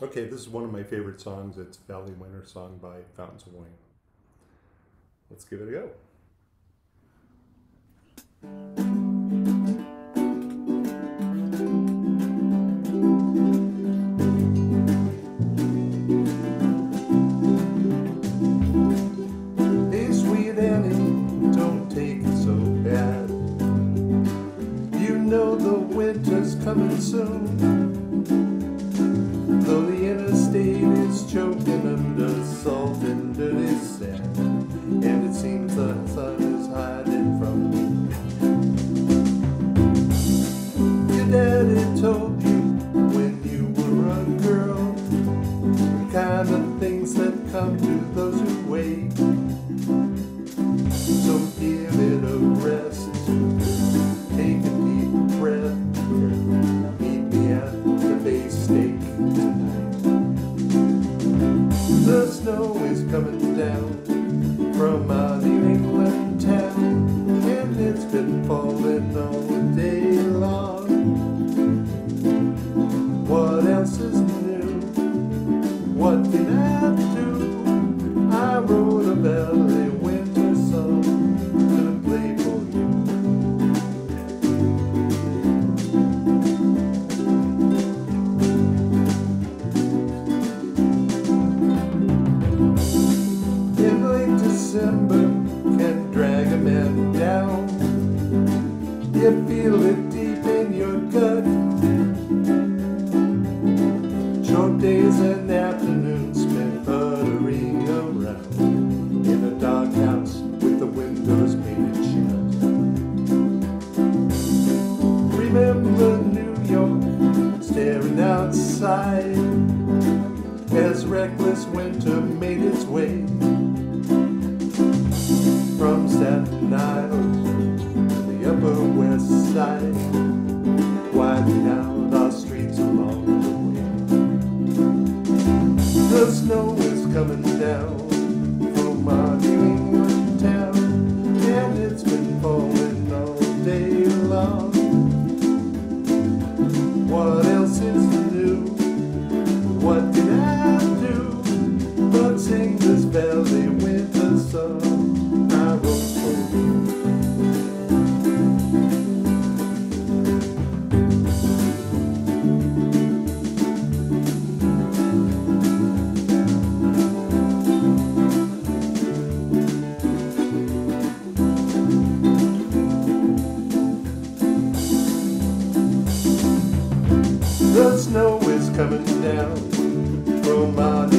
Okay, this is one of my favorite songs. It's Valley Winter Song by Fountains of Wayne. Let's give it a go. Hey, sweet Annie, don't take it so bad. You know the winter's coming soon. Of things that come to those who You feel it deep in your gut. Short days and afternoons spent puttering around in a dark house with the windows painted shut. Remember New York staring outside as reckless winter made its way Side, coming down from our